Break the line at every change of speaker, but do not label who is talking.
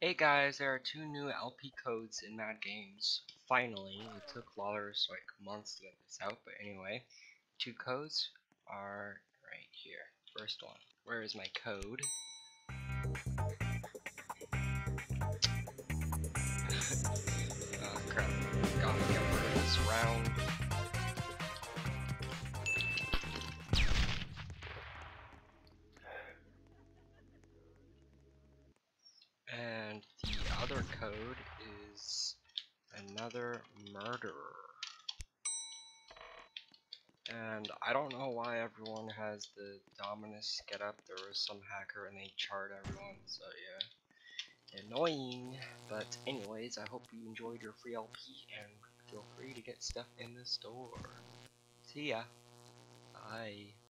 Hey guys, there are two new LP codes in Mad Games. Finally, it took loleris like months to get this out, but anyway, two codes are right here. First one, where is my code? And the other code is another murderer. And I don't know why everyone has the Dominus get up. There was some hacker and they charred everyone, so yeah. Annoying. But anyways, I hope you enjoyed your free LP and feel free to get stuff in the store. See ya. Bye.